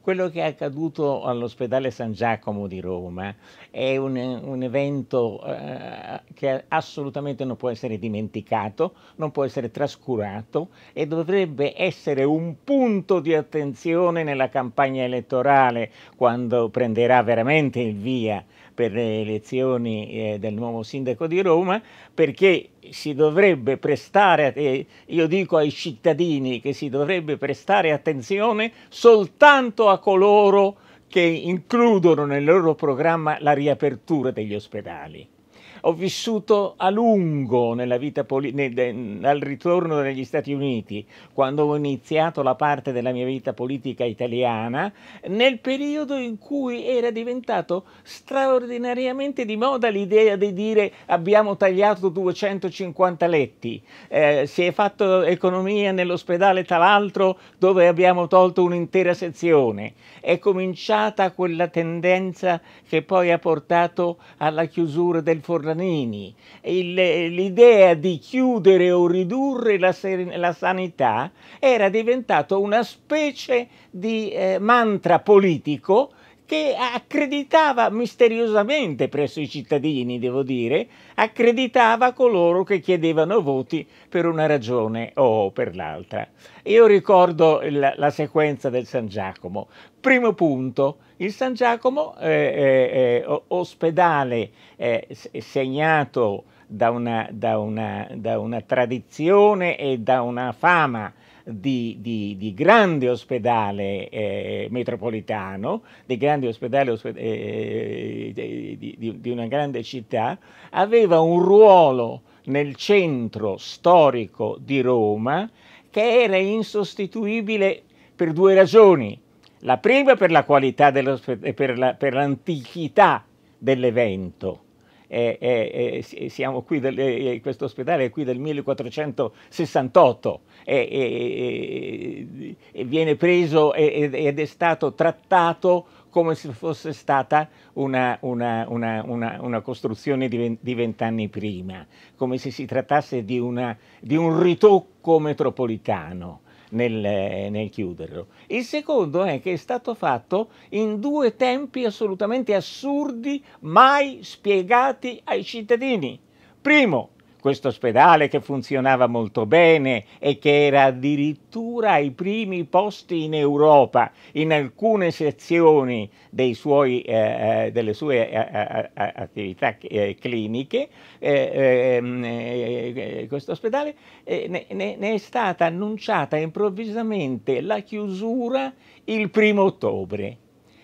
quello che è accaduto all'ospedale San Giacomo di Roma è un, un evento eh, che assolutamente non può essere dimenticato, non può essere trascurato e dovrebbe essere un punto di attenzione nella campagna elettorale quando prenderà veramente il via per le elezioni eh, del nuovo sindaco di Roma, perché si dovrebbe prestare, eh, io dico ai cittadini che si dovrebbe prestare attenzione soltanto a coloro che includono nel loro programma la riapertura degli ospedali ho vissuto a lungo nella vita politica, al ritorno negli Stati Uniti, quando ho iniziato la parte della mia vita politica italiana, nel periodo in cui era diventato straordinariamente di moda l'idea di dire abbiamo tagliato 250 letti, eh, si è fatto economia nell'ospedale tra l'altro dove abbiamo tolto un'intera sezione. È cominciata quella tendenza che poi ha portato alla chiusura del fornamento Forlanini, l'idea di chiudere o ridurre la, la, sanità era diventato una specie di eh, mantra politico che accreditava misteriosamente presso i cittadini, devo dire, accreditava coloro che chiedevano voti per una ragione o per l'altra. Io ricordo la, la sequenza del San Giacomo. Primo punto, il San Giacomo, eh, eh, eh ospedale eh, segnato da una, da, una, da una tradizione e da una fama di, di, di grande ospedale eh, metropolitano, di grande ospedale eh, di, di una grande città, aveva un ruolo nel centro storico di Roma che era insostituibile per due ragioni. La prima per la qualità per, la, per l'antichità dell'evento. Eh, eh, del, eh, questo ospedale è qui del 1468 e, viene preso ed è stato trattato come se fosse stata una, una, una, una costruzione di vent'anni prima, come se si trattasse di, di un ritocco metropolitano nel, nel, chiuderlo. Il secondo è che è stato fatto in due tempi assolutamente assurdi, mai spiegati ai cittadini. Primo, questo ospedale che funzionava molto bene e che era addirittura ai primi posti in Europa in alcune sezioni suoi, eh, eh, delle sue eh, eh, eh attività eh, cliniche, ehm, questo ospedale ne, ne, ne è stata annunciata improvvisamente la chiusura il primo ottobre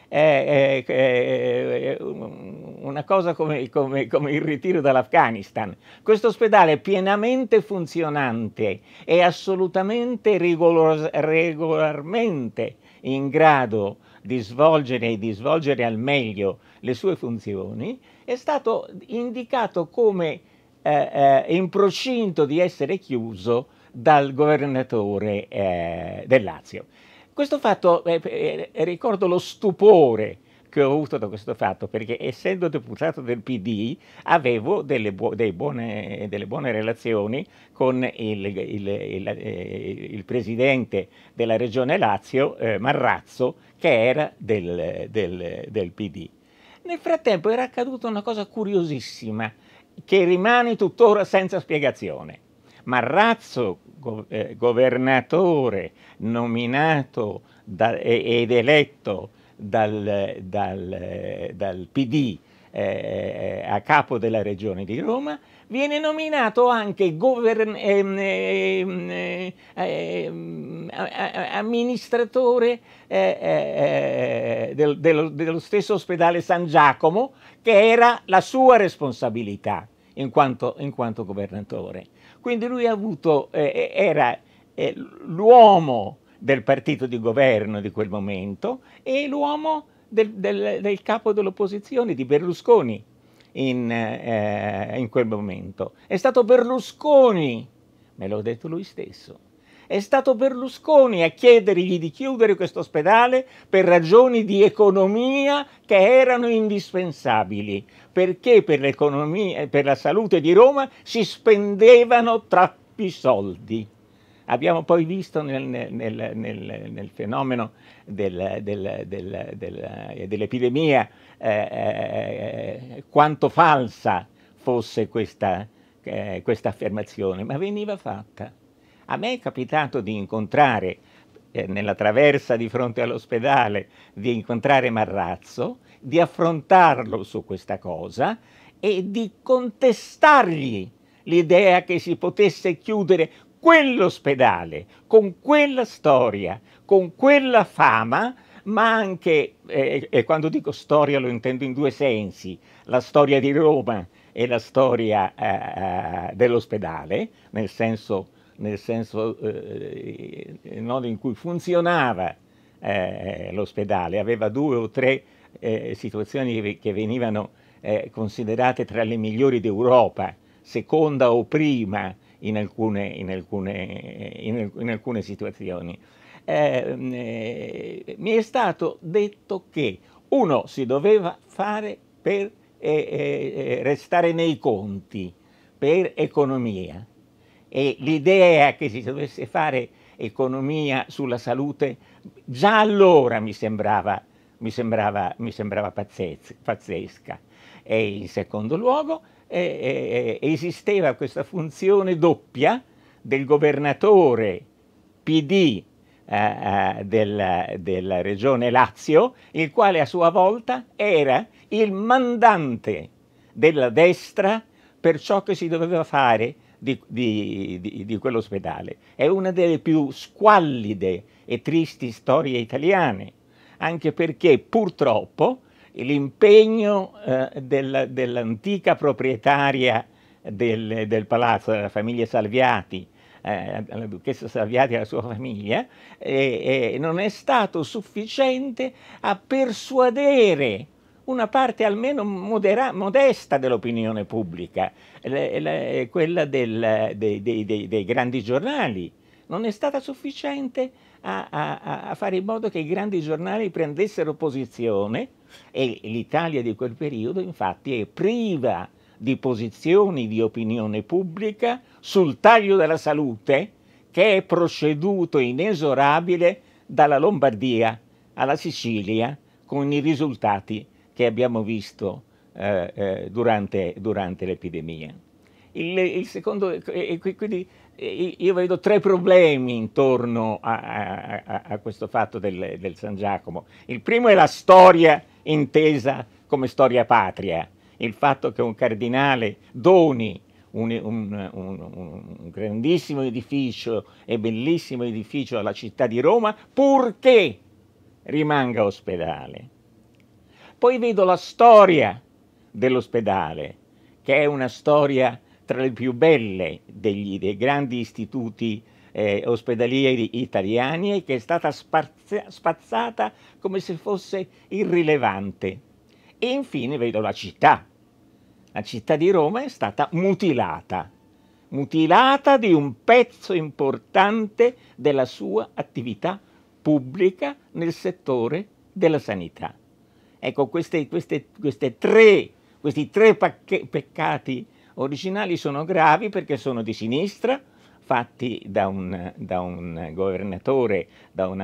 è, è, è una cosa come, come, come, il ritiro dall'Afghanistan. Questo ospedale è pienamente funzionante e assolutamente rigor regolarmente in grado di svolgere e di svolgere al meglio le sue funzioni, è stato indicato come eh, eh, in procinto di essere chiuso dal governatore eh, del Lazio. Questo fatto, eh, eh, ricordo lo stupore che ho avuto da questo fatto, perché essendo deputato del PD avevo delle, bu buone, delle buone, relazioni con il, il, il, eh, il, presidente della regione Lazio, eh, Marrazzo, che era del, del, del PD. Nel frattempo era accaduta una cosa curiosissima, che rimane tuttora senza spiegazione. Marrazzo, go eh, governatore nominato da, ed eletto dal, dal, dal PD eh, a capo della regione di Roma, viene nominato anche govern- ehm, ehm, ehm, amministratore eh, eh, del, dello, dello stesso ospedale San Giacomo, che era la sua responsabilità in quanto, in quanto governatore. Quindi lui avuto, eh, eh, era eh, l'uomo del partito di governo di quel momento e l'uomo del, del, del capo dell'opposizione, di Berlusconi, in, eh, in quel momento. È stato Berlusconi, me l'ha detto lui stesso, è stato Berlusconi a chiedergli di chiudere questo ospedale per ragioni di economia che erano indispensabili, perché per l'economia e per la salute di Roma si spendevano troppi soldi. Abbiamo poi visto nel, nel, nel, nel fenomeno del, del, del, dell'epidemia eh, eh, quanto falsa fosse questa, eh, questa affermazione, ma veniva fatta. A me è capitato di incontrare eh, nella traversa di fronte all'ospedale, di incontrare Marrazzo, di affrontarlo su questa cosa e di contestargli l'idea che si potesse chiudere quell'ospedale con quella storia, con quella fama, ma anche, eh, e quando dico storia lo intendo in due sensi, la storia di Roma e la storia eh, eh dell'ospedale, nel senso, nel senso eh, il modo in cui funzionava eh, l'ospedale, aveva due o tre eh, situazioni che venivano considerate tra le migliori d'Europa, seconda o prima in alcune, in alcune, in, in alcune situazioni. Eh, mi è stato detto che uno si doveva fare per eh, eh, restare nei conti, per economia. E l'idea che si dovesse fare economia sulla salute già allora mi sembrava, mi sembrava, mi sembrava pazzesca. E in secondo luogo eh, esisteva questa funzione doppia del governatore PD eh, eh, della, della regione Lazio, il quale a sua volta era il mandante della destra per ciò che si doveva fare di, di, di, di quell'ospedale. È una delle più squallide e tristi storie italiane, anche perché purtroppo l'impegno eh, del, dell'antica proprietaria del, del, palazzo, della famiglia Salviati, eh, la duchessa Salviati e la sua famiglia, eh, non è stato sufficiente a persuadere una parte almeno modera, modesta dell'opinione pubblica, quella del, dei, dei, dei, dei grandi giornali, non è stata sufficiente a, a, a, fare in modo che i grandi giornali prendessero posizione e l'Italia di quel periodo infatti è priva di posizioni di opinione pubblica sul taglio della salute che è proceduto inesorabile dalla Lombardia alla Sicilia con i risultati che abbiamo visto eh, eh, durante, durante l'epidemia. Il, il, secondo, e, quindi io vedo tre problemi intorno a, a, a questo fatto del, del, San Giacomo. Il primo è la storia intesa come storia patria, il fatto che un cardinale doni un, un, un, un, grandissimo edificio e bellissimo edificio alla città di Roma purché rimanga ospedale. Poi vedo la storia dell'ospedale, che è una storia tra le più belle degli, dei grandi istituti eh, ospedalieri italiani e che è stata spazza, spazzata come se fosse irrilevante. E infine vedo la città. La città di Roma è stata mutilata, mutilata di un pezzo importante della sua attività pubblica nel settore della sanità. Ecco, queste, queste, queste tre, questi tre peccati originali sono gravi perché sono di sinistra, fatti da un, da un governatore, da un,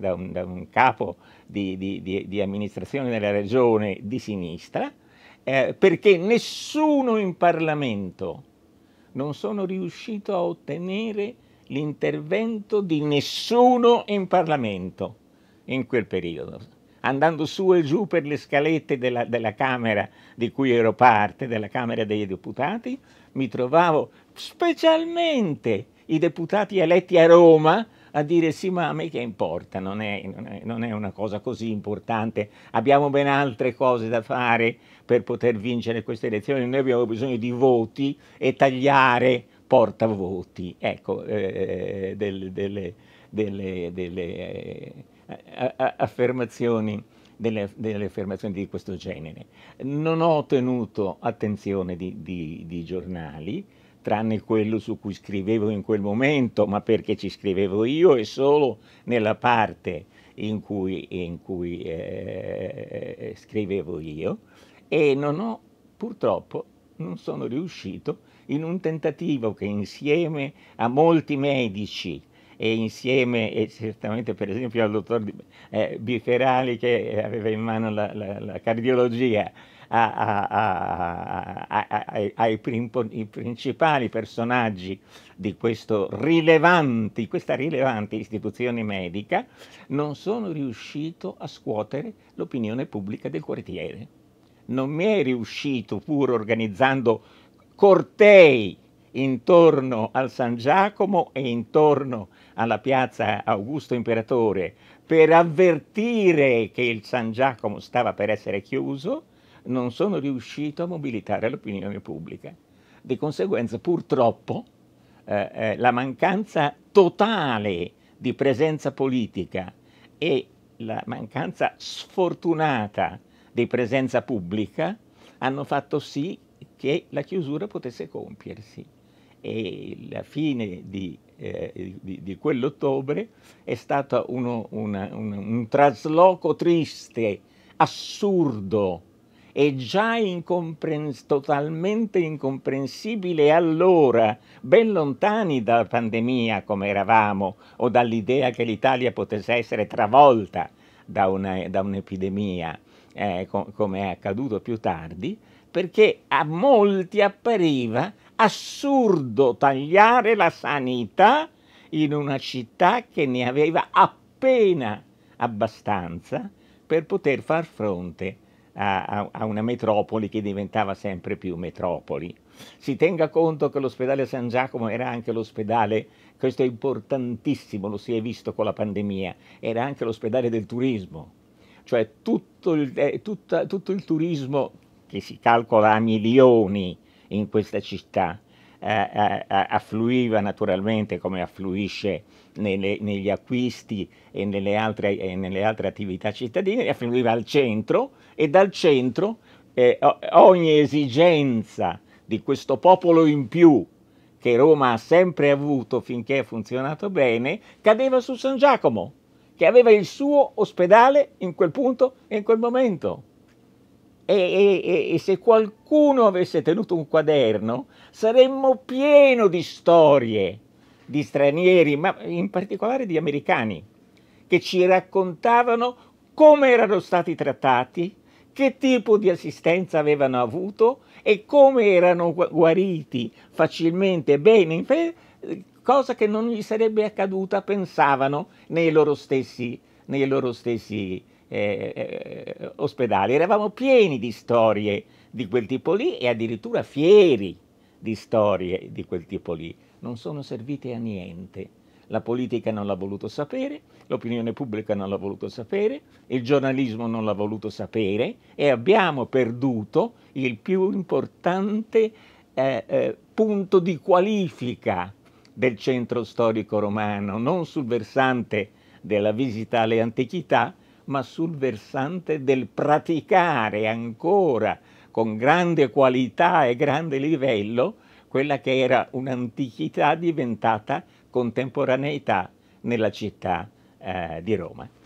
da un, da un capo di, di, di, di, amministrazione della regione di sinistra, eh, perché nessuno in Parlamento non sono riuscito a ottenere l'intervento di nessuno in Parlamento in quel periodo andando su e giù per le scalette della, della Camera di cui ero parte, della Camera dei Deputati, mi trovavo specialmente i deputati eletti a Roma a dire sì ma a me che importa, non è, non, è, non è, una cosa così importante, abbiamo ben altre cose da fare per poter vincere queste elezioni, noi abbiamo bisogno di voti e tagliare portavoti, ecco, eh, delle, delle, delle, delle eh, affermazioni, delle, delle, affermazioni di questo genere. Non ho tenuto attenzione di, di, di, giornali, tranne quello su cui scrivevo in quel momento, ma perché ci scrivevo io e solo nella parte in cui, in cui eh, scrivevo io, e non ho, purtroppo, non sono riuscito in un tentativo che insieme a molti medici e insieme, e certamente per esempio al dottor eh, Biferali che aveva in mano la, la, la cardiologia, a, a, a, ai principali personaggi di rilevanti, questa rilevante istituzione medica, non sono riuscito a scuotere l'opinione pubblica del quartiere. Non mi è riuscito, pur organizzando cortei intorno al San Giacomo e intorno alla piazza Augusto Imperatore per avvertire che il San Giacomo stava per essere chiuso, non sono riuscito a mobilitare l'opinione pubblica. Di conseguenza, purtroppo, eh, eh, la mancanza totale di presenza politica e la mancanza sfortunata di presenza pubblica hanno fatto sì che la chiusura potesse compiersi. E la fine di, eh, di, di quell'ottobre è stato uno, una, una, un trasloco triste, assurdo, e già incompren- totalmente incomprensibile allora, ben lontani dalla pandemia come eravamo o dall'idea che l'Italia potesse essere travolta da, un'epidemia eh, co- come è accaduto più tardi, perché a molti appariva assurdo tagliare la sanità in una città che ne aveva appena abbastanza per poter far fronte a, a, una metropoli che diventava sempre più metropoli. Si tenga conto che l'ospedale San Giacomo era anche l'ospedale, questo è importantissimo, lo si è visto con la pandemia, era anche l'ospedale del turismo, cioè tutto il, eh, tutta, tutto il turismo che si calcola a milioni in questa città, eh, eh, affluiva naturalmente come affluisce nelle, negli acquisti e nelle, altre, e nelle altre attività cittadine, affluiva al centro e dal centro eh, ogni esigenza di questo popolo in più che Roma ha sempre avuto finché ha funzionato bene, cadeva su San Giacomo, che aveva il suo ospedale in quel punto e in quel momento. E, e, e, se qualcuno avesse tenuto un quaderno, saremmo pieno di storie di stranieri, ma in particolare di americani, che ci raccontavano come erano stati trattati, che tipo di assistenza avevano avuto e come erano guariti facilmente, bene, cosa che non gli sarebbe accaduta, pensavano, nei loro stessi, nei loro stessi eh, ospedali. Eravamo pieni di storie di quel tipo lì e addirittura fieri di storie di quel tipo lì. Non sono servite a niente. La politica non l'ha voluto sapere, l'opinione pubblica non l'ha voluto sapere, il giornalismo non l'ha voluto sapere e abbiamo perduto il più importante eh, eh, punto di qualifica del centro storico romano, non sul versante della visita alle antichità, ma sul versante del praticare ancora con grande qualità e grande livello quella che era un'antichità diventata contemporaneità nella città eh, di Roma.